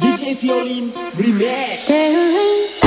DJ Violin Remix.